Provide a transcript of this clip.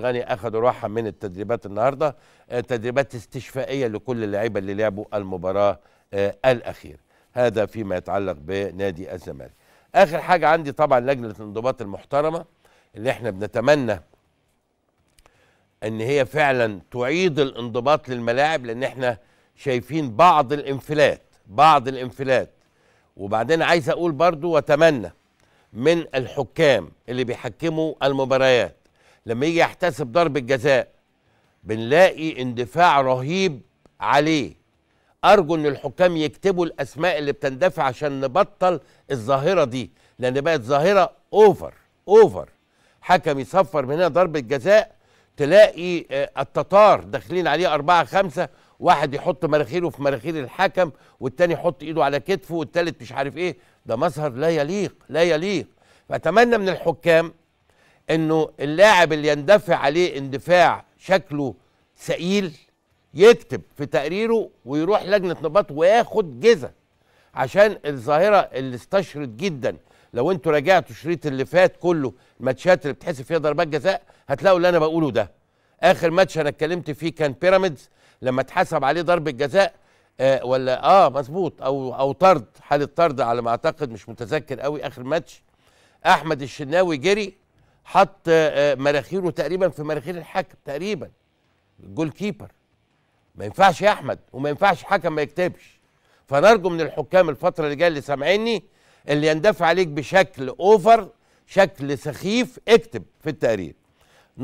غني اخذوا راحة من التدريبات النهارده آه، تدريبات استشفائية لكل اللعيبة اللي لعبوا المباراة آه، الاخيره هذا فيما يتعلق بنادي الزمالك. آخر حاجة عندي طبعا لجنة الانضباط المحترمة اللي إحنا بنتمنى إن هي فعلا تعيد الانضباط للملاعب لأن إحنا شايفين بعض الانفلات بعض الانفلات. وبعدين عايز أقول برضو وأتمنى من الحكام اللي بيحكموا المباريات لما يجي يحتسب ضربة جزاء بنلاقي اندفاع رهيب عليه. أرجو إن الحكام يكتبوا الأسماء اللي بتندفع عشان نبطل الظاهرة دي لأن بقت ظاهرة over over حكم يصفر من هنا ضربة جزاء تلاقي آه، التتار داخلين عليه أربعة خمسة واحد يحط مناخيره في مناخير الحكم والتاني يحط إيده على كتفه والتالت مش عارف إيه. ده مظهر لا يليق لا يليق. فأتمنى من الحكام إنه اللاعب اللي يندفع عليه اندفاع شكله ثقيل يكتب في تقريره ويروح لجنة نباط وياخد جزء عشان الظاهرة اللي استشرت جدا. لو أنتوا راجعتوا الشريط اللي فات كله الماتشات اللي بتحسب فيها ضربات جزاء هتلاقوا اللي أنا بقوله ده. آخر ماتش أنا اتكلمت فيه كان بيراميدز لما اتحسب عليه ضربة جزاء آه ولا آه مظبوط أو أو طرد حالة طرد على ما أعتقد مش متذكر قوي آخر ماتش. أحمد الشناوي جري حط آه، مناخيره تقريبا في مناخير الحكم تقريبا. ال goalkeeper. ما ينفعش يا أحمد وما ينفعش حكم ما يكتبش. فنرجو من الحكام الفترة اللي جاية اللي سامعيني اللي يندفع عليك بشكل over شكل سخيف اكتب في التقرير.